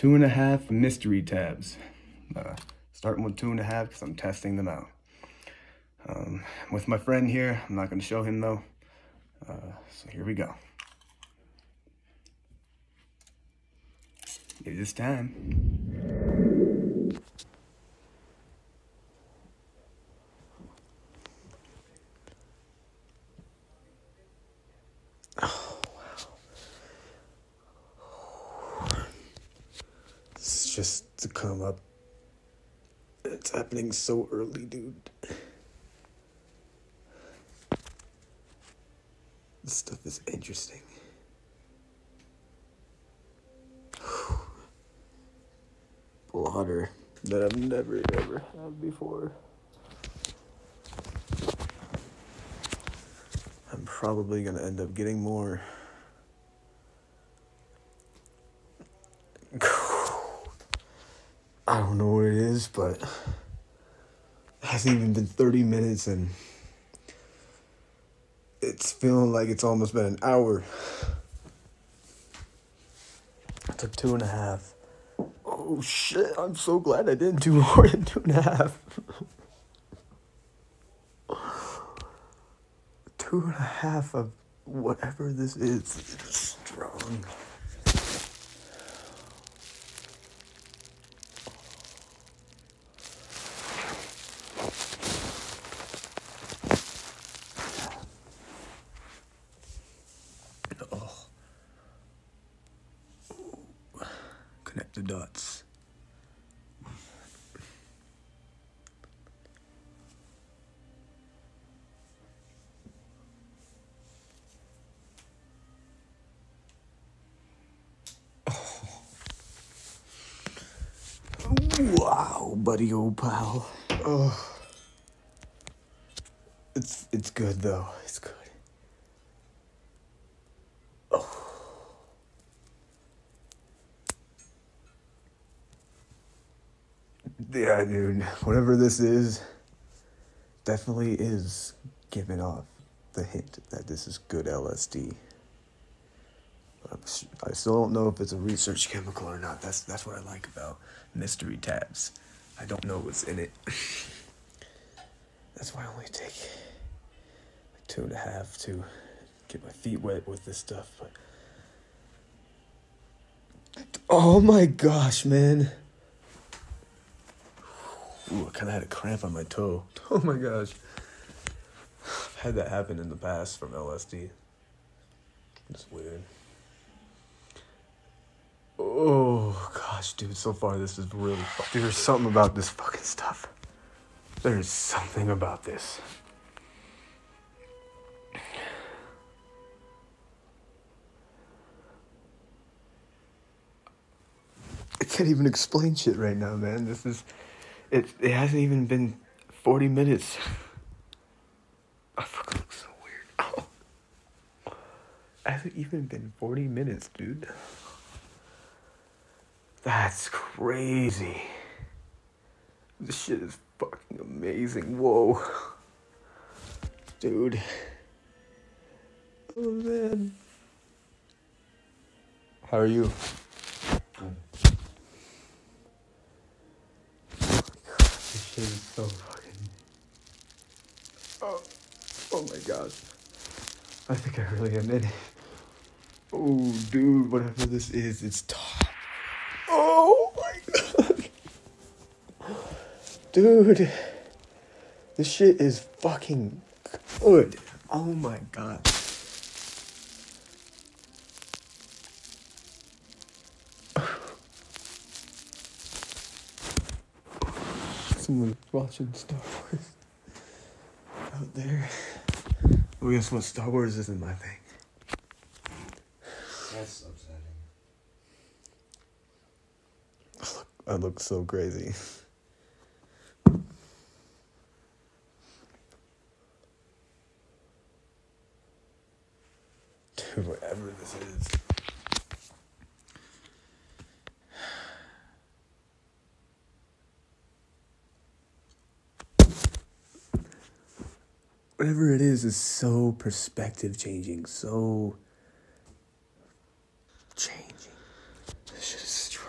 two and a half mystery tabs. Uh, starting with two and a half because I'm testing them out. Um, with my friend here, I'm not going to show him though. Uh, so here we go. It is time. This is just to come up. It's happening so early, dude. This stuff is interesting. Blotter that I've never ever had before. I'm probably gonna end up getting more. I don't know what it is, but it hasn't even been 30 minutes and it's feeling like it's almost been an hour. I took two and a half. Oh shit, I'm so glad I didn't do more than two and a half. two and a half of whatever this is. It's strong. Oh. The dots. Wow, buddy, old pal. Oh, it's it's good though. It's good. Yeah, dude. Whatever this is, definitely is giving off the hint that this is good LSD. I still don't know if it's a research chemical or not. That's that's what I like about mystery tabs. I don't know what's in it. that's why I only take like two and a half to get my feet wet with this stuff. But oh my gosh, man! Ooh, I kind of had a cramp on my toe. Oh my gosh, I've had that happen in the past from LSD. It's weird. Oh gosh, dude, so far this is really. Dude, there's something about this fucking stuff. There's something about this. I can't even explain shit right now, man. This is it it hasn't even been 40 minutes. I fucking look so weird. Oh. Hasn't even been 40 minutes, dude. That's crazy. This shit is fucking amazing. Whoa. Dude. Oh man. How are you? This shit is so fucking. Oh, oh my gosh. I think I really am in it. Oh, dude, whatever this is, it's top. Oh my god. Dude. This shit is fucking good. Oh my god. Someone watching Star Wars out there. Well, guess what? Star Wars isn't my thing. That's upsetting. I look so crazy. whatever it is is so perspective changing, so changing. This shit is strong.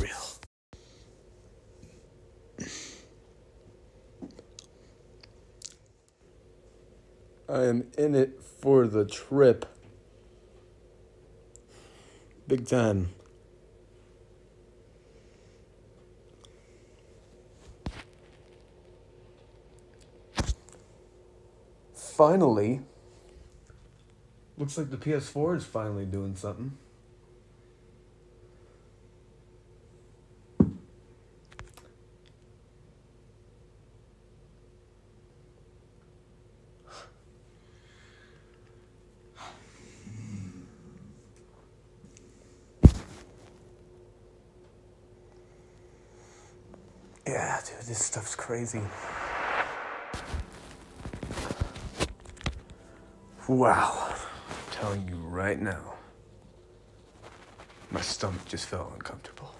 Real. I am in it for the trip. Big time. Finally, looks like the PS4 is finally doing something. Yeah, dude, this stuff's crazy. Wow. I'm telling you right now, my stomach just felt uncomfortable.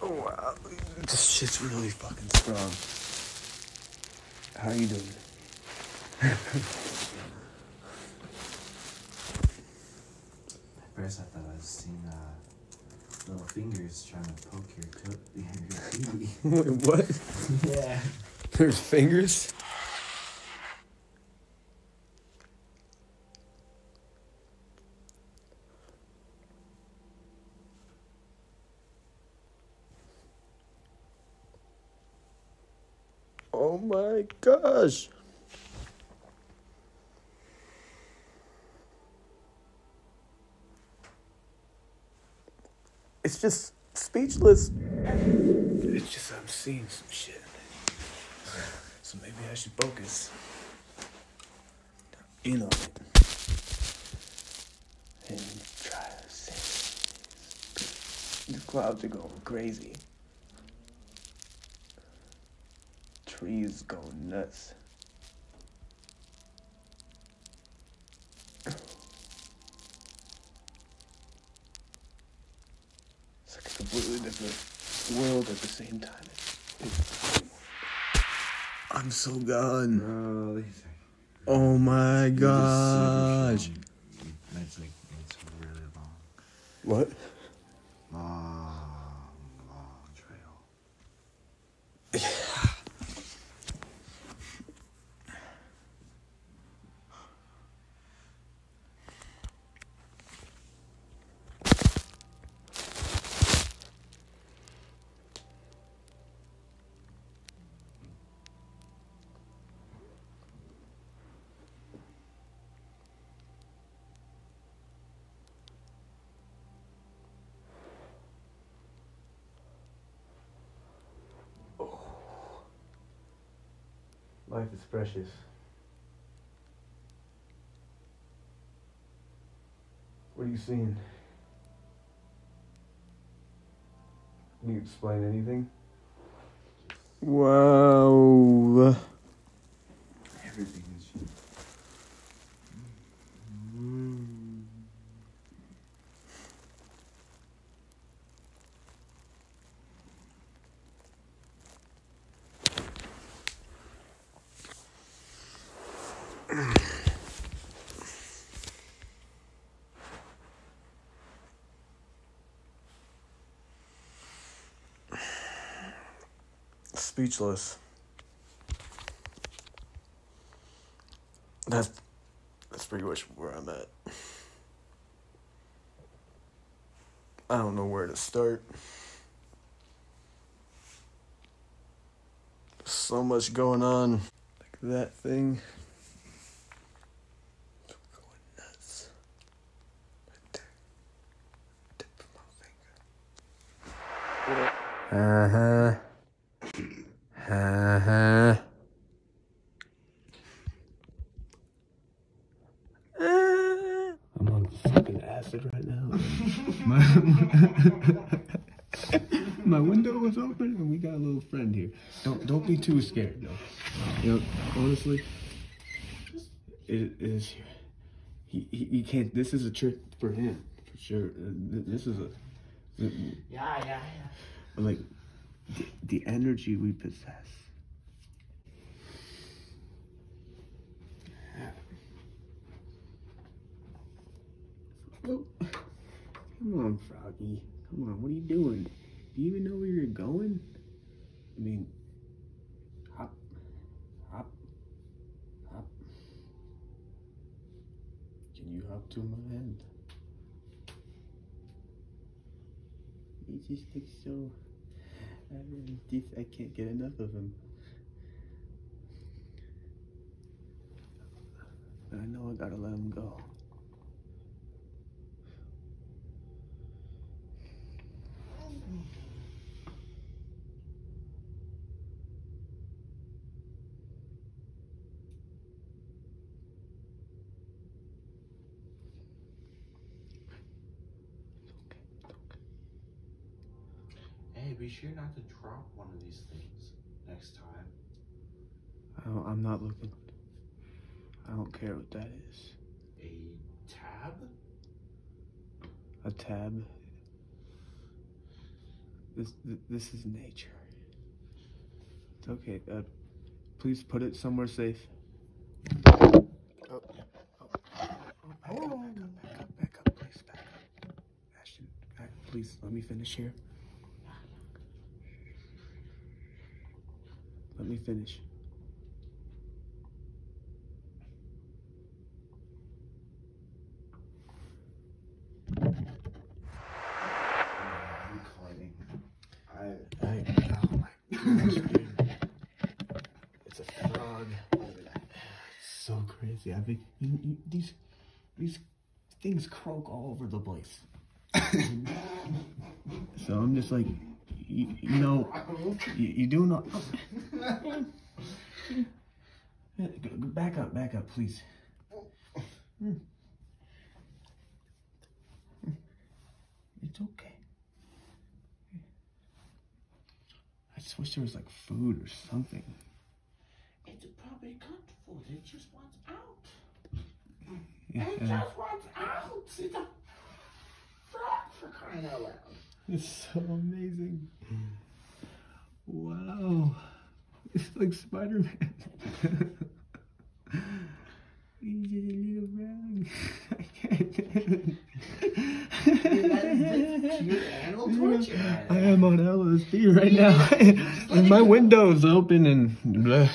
Oh, wow. This really fucking strong. How are you doing? At first, I thought I was seeing uh, little fingers trying to poke your toe, your pee. Wait, what? yeah. There's fingers? Oh my gosh. It's just speechless. It's just I'm seeing some shit. So maybe I should focus in on it. And try to see. The clouds are going crazy. Trees going nuts. It's like a completely different world at the same time. It's, I'm so gone. Bro, these are. Oh my you're gosh. super strong. Like, it's really long. What? Life is precious. What are you seeing? Can you explain anything? Wow. Uh, Everything Speechless. That's that's pretty much where I'm at. I don't know where to start. So much going on. Like that thing. Going nuts. Right there. Tip of my finger. Uh huh. Uh huh. I'm on fucking acid right now. my, my window was open and we got a little friend here. Don't don't be too scared though. You know, honestly, it is. He, he he can't. This is a trick for him for sure. uh, This is a Yeah, yeah, yeah. like the, energy we possess. Oh, come on, Froggy. Come on, what are you doing? Do you even know where you're going? I mean, hop, hop, hop. Can you hop to my hand? He just looks so. I, can't get enough of him. But I know I gotta let him go. Be sure not to drop one of these things next time. I don't, I'm not looking. I don't care what that is. A tab? A tab. This this is nature. It's okay. Uh, please put it somewhere safe. Oh, oh, oh, back up, back up, back up, please, back up. Ashton, uh, please let me finish here. Let me finish. I'm recording. I. I, oh my gosh, dude. It's a frog. It's so crazy. I think you, you, these these things croak all over the place. so I'm just like, you, you know, you, you do not. Back up, back up, please. It's okay. I just wish there was like food or something. It's probably good food. It just wants out. Yeah, It just wants out. It's a frog for crying out loud. it's so amazing. Wow. It's like Spider Man. He's just a little. I can't. Cute animal torture. I am on LSD right now. and my window's open and. bleh.